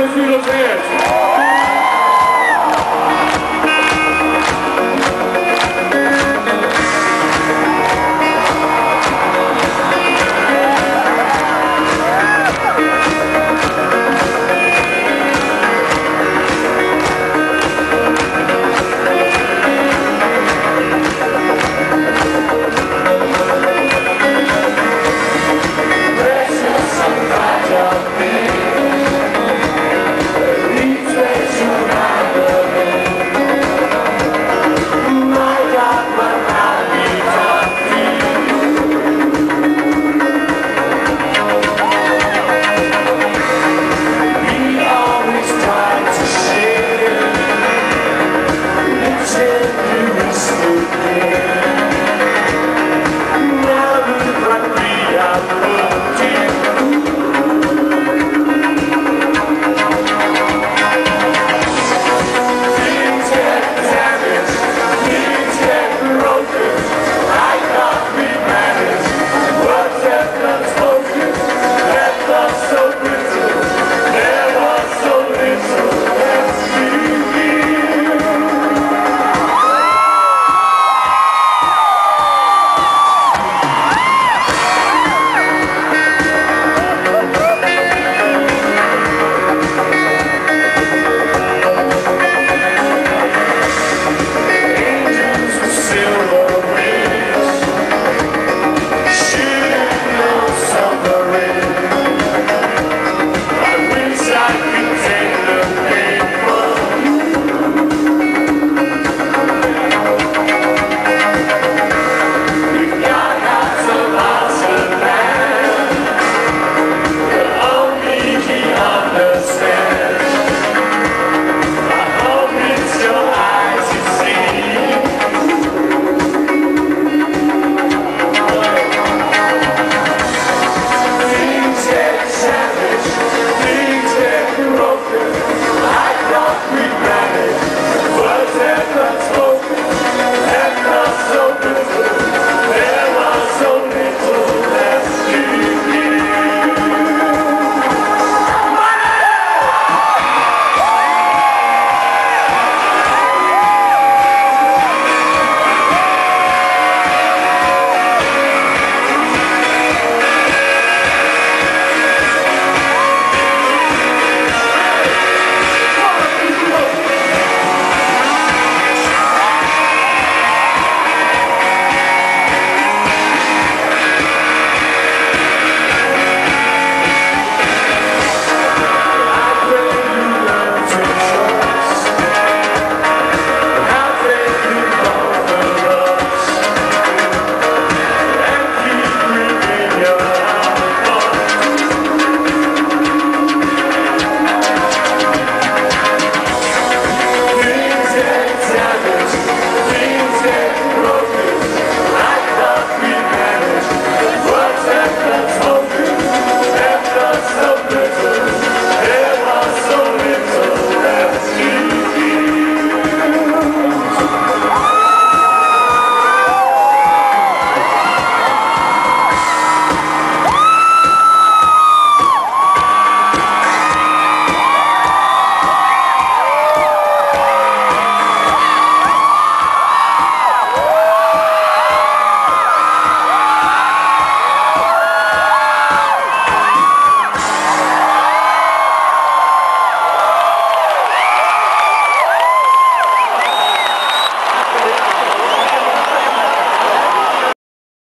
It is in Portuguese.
Brasil,